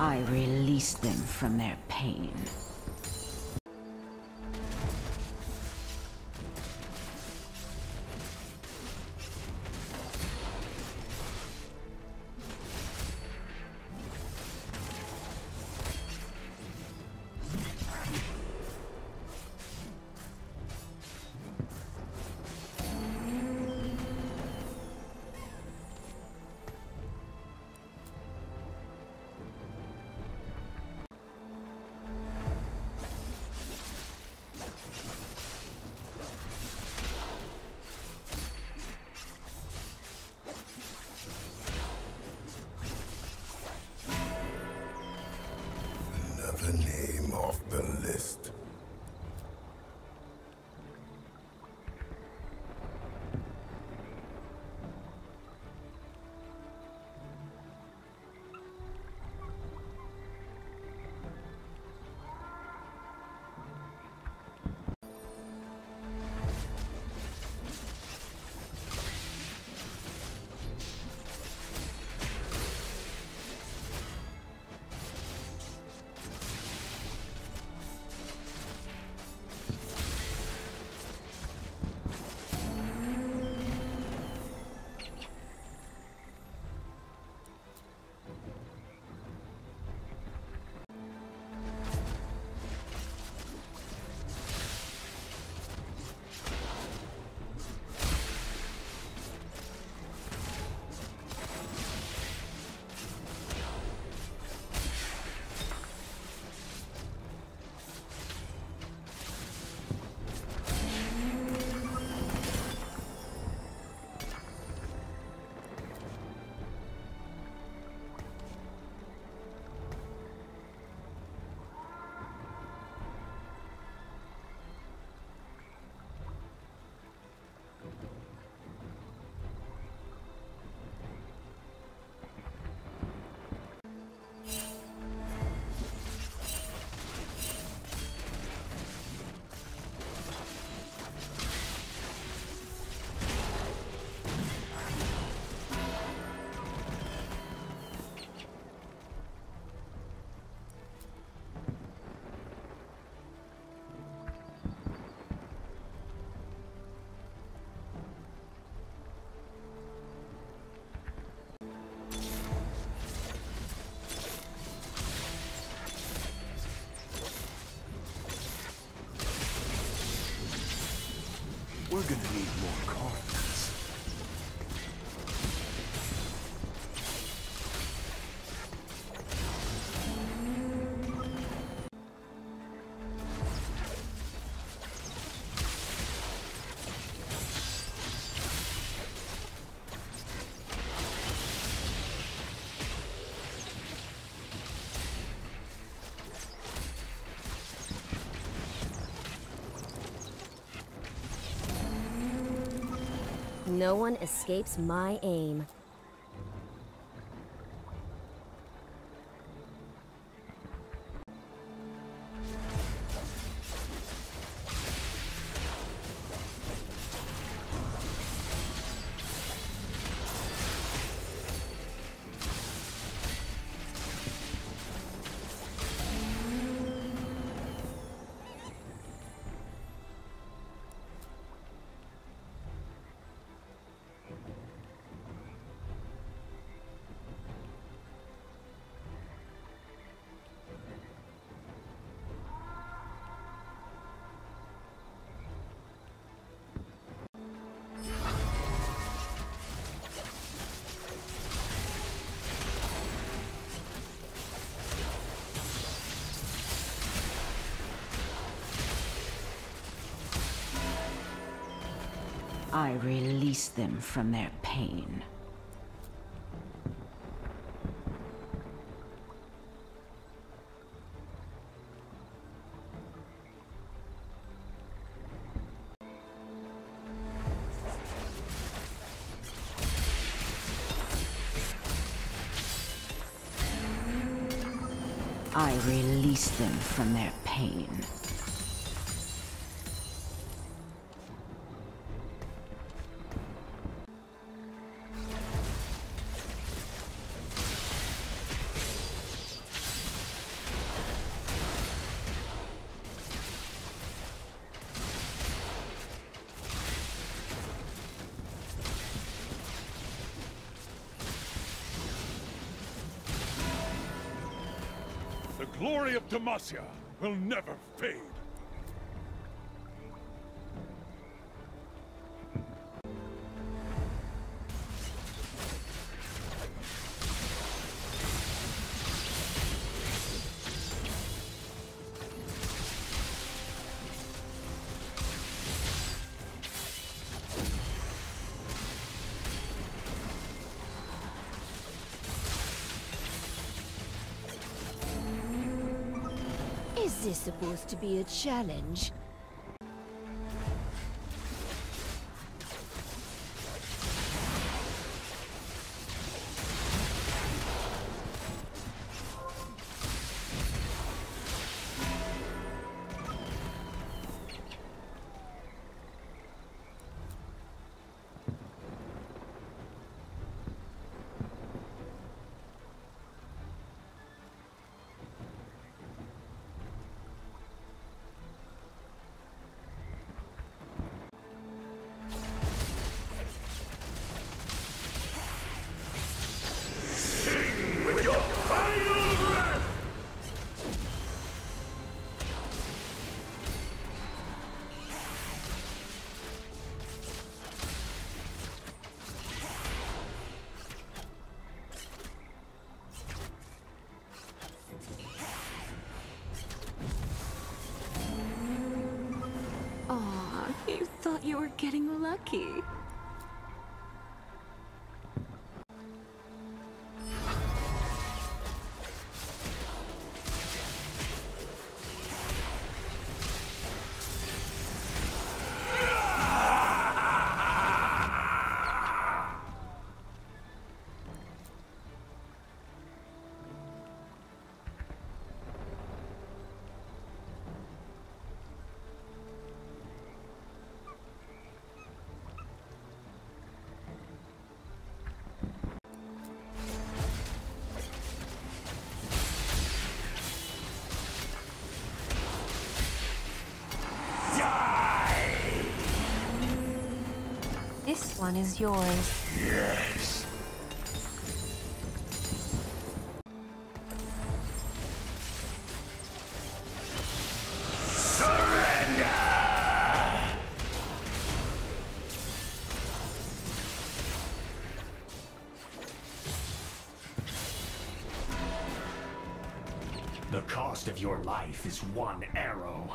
I release them from their pain. Another name off We're gonna need more No one escapes my aim. I release them from their pain. I release them from their pain. Glory of Demacia will never fade. This supposed to be a challenge? Thought you were getting lucky. One is yours. Yes. The cost of your life is one arrow.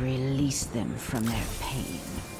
Release them from their pain.